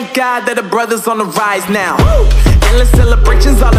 Thank God that the brothers on the rise now. Endless celebrations all